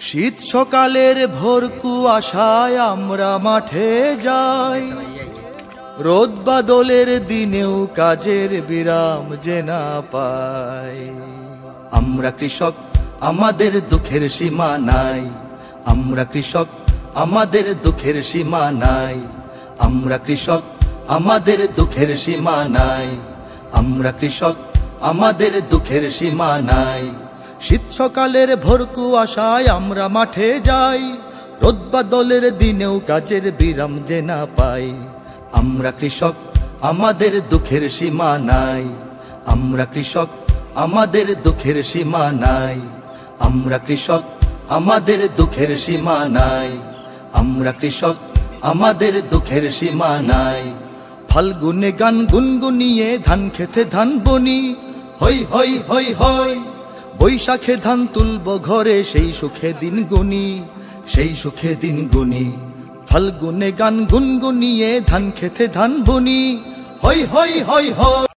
শীত সকালের ভোর কুয়াশায় আমরা মাঠে যাই। রোদ বাদলের দিনেও কাজের বিরাম যে না পাই। আমরা কৃষক, আমাদের দুঃখের সীমা নাই। আমরা কৃষক, আমাদের দুঃখের সীমা নাই। আমরা কৃষক, আমাদের দুঃখের সীমা নাই। আমরা কৃষক, আমাদের দুঃখের সীমা নাই। শীত সকালের ভোর কুয়াশায় আমরা মাঠে যাই। রোদ বাদলের দিনেও কাজের বিরাম যে না পাই। আমরা কৃষক, আমাদের দুঃখের সীমা নাই। আমরা কৃষক, আমাদের দুঃখের সীমা নাই। আমরা কৃষক, আমাদের দুঃখের সীমা নাই। আমরা কৃষক, আমাদের দুঃখের সীমা নাই। ফাল্গুনে গান গুনগুনিয়ে ধান খেতে ধান বনি। হই হই হই হই বৈশাখে ধান তুলব ঘরে, সেই সুখে দিন গুনি, সেই সুখে দিন গুনি। ফাল্গুনে গান গুনগুনিয়ে ধান খেতে ধান বুনি। হই হই হই হই।